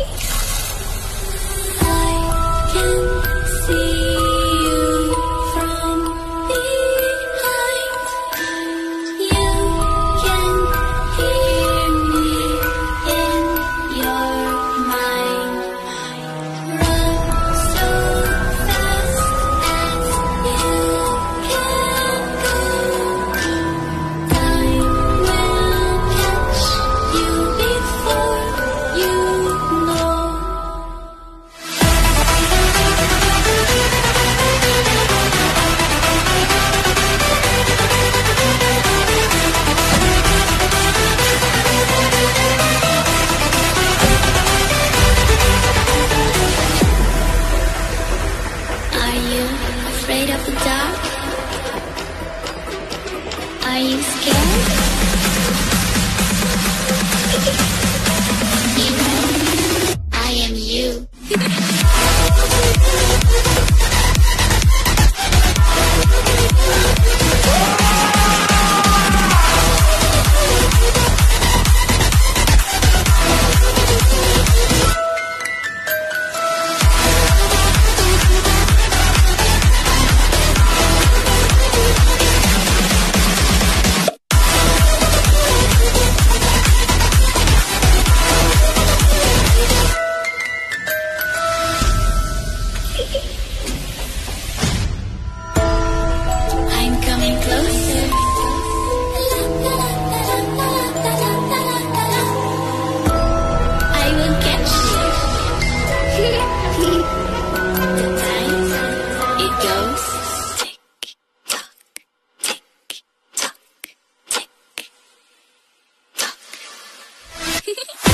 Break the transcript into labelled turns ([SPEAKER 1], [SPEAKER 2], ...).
[SPEAKER 1] Thanks. Are you afraid of the dark? Are you scared? Hehehehe